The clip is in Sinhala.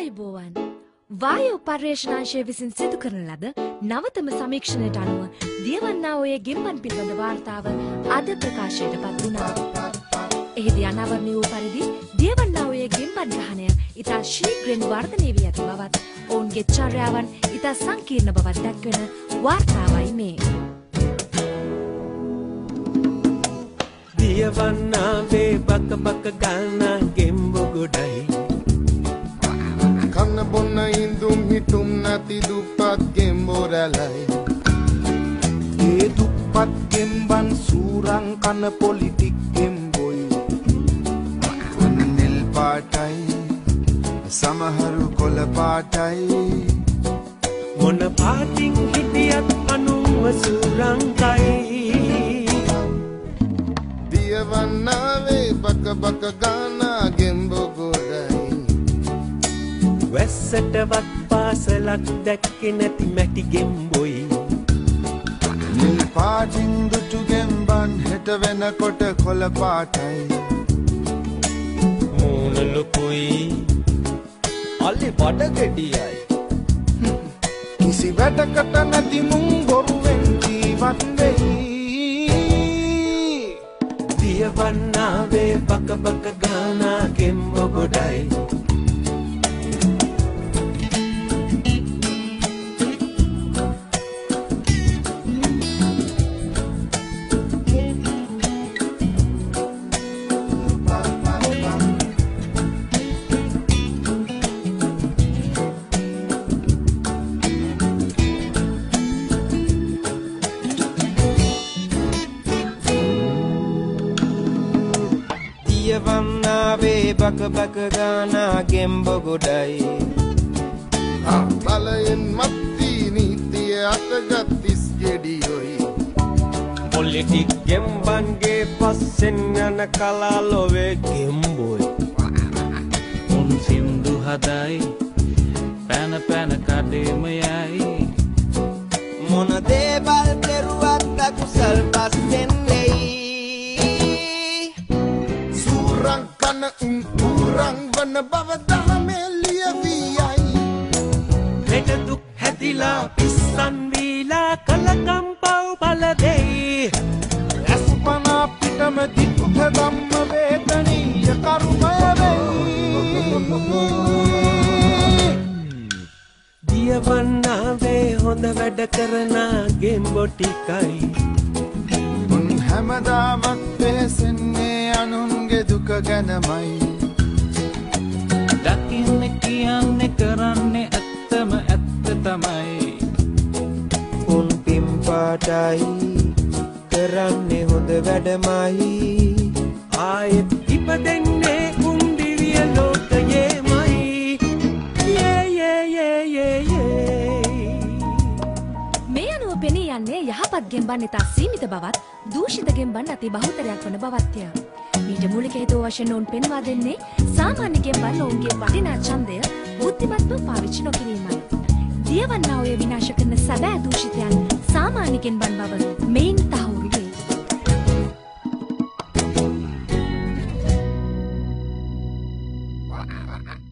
ආයුබෝවන් වායු පර්යේෂණාංශය විසින් සිදු කරන ලද නවතම සමීක්ෂණයට අනුව දියවන්නා ඔය ගෙම්බන් පිළිබඳ වාර්තාව අද ප්‍රකාශයට පත් වුණා. එහිදී අනාවරණය වූ පරිදි දියවන්නා ඔය ගෙම්බන් ග්‍රහණය ඉතා ශීඝ්‍රයෙන් වර්ධනය වී ඇති බවත් ඔවුන්ගේ චර්යාවන් ඉතා සංකීර්ණ බවත් දැක්වෙන වාර්තාවයි මේ. දියවන්නාවේ බක බක ගානා ගෙම්බෝරැලයි ඒ දුප්පත් ගෙම්බන් සූරං කන පොලිටික් ගෙම්බොයි. නිල් පාටයි සමහරු කොළ පාටයි. මොන පාටින් හිටියත් අනුව සුරංකයි. දියවන්නාවේ බක බක ගානා ගෙම්බෝ ගොඩයි. වැස්සටවත් පාසලක් දැක්කෙ නැති මැටි ගෙම්බොයි. නිල් පාටින් දුටු ගෙම්බන් හෙට වෙනකොට කොළ පාටයි. මූුණ ලොකුයි. අල්ලි බඩගෙඩියයි කිසි වැඩකට නැති මුං බොරුවෙන් ජීවත් වෙයි. දියවන්නාවේ බක බක ගානා ගෙම්බො ගොඩයි දියවන්නාවේ බක බක ගානා ගෙම්බො ගොඩයි. බලයෙන් මත්ති නීතිය අතගත් තිස් ගෙඩියොයි. පොලිටික් ගෙම්බන්ගේ පස්සෙන් යන කලා ලොවේ ගෙම්බොයි. උන් සින්දු හදයි පැන පැන කඩේම යයි. මොන දේවල් බව දහමේ ලියවියයි. හෙට දුක් හැදිලා පිස්සන් වීලා කලකම් පව් බලදෙයි. ඇස්පන පිටම දික්ක දම්ම වේදනීය කරුමය වෙයි. දියවන්නාවේ හොඳ වැඩ කරනා ගෙම්බොටිකයි උන් හැමදාමත් වෙහෙසෙන්නේ අනුන්ගේ දුක ගැනමයි දකින්න කියන්නේ කරන්නේ ඇත්තම ඇත්ත තමයි. උන් පිම්පාටයි කරන්නේ හොඳ වැඩමයි. ආයෙත් ඉපදෙන්නේ උන්දිරිය ලෝකයේමයි. යේයේයේයේයේ මේ අනුව පෙනී යන්නේ යහපත් ගෙම්බන් ඉතා සීමිත බවත් දූෂිත ගෙම්බන් අති බහුතරයක් වන බවත්ය. මීට මුලික හේතුව වශයෙන් ඔවුන් පෙන්වා දෙන්නේ සාමාන්‍ය ගෙම්බන් ඔවුන්ගේ වටිනා ඡන්දය බුද්ධිමත්ව පාවිච්චි නොකිරීමයි. දියවන්නා ඔය විනාශ කරන සැබෑ දූෂිතයන් සාමාන්‍ය ගෙම්බන් බව මෙයින් තහවුරු වේ. Wow.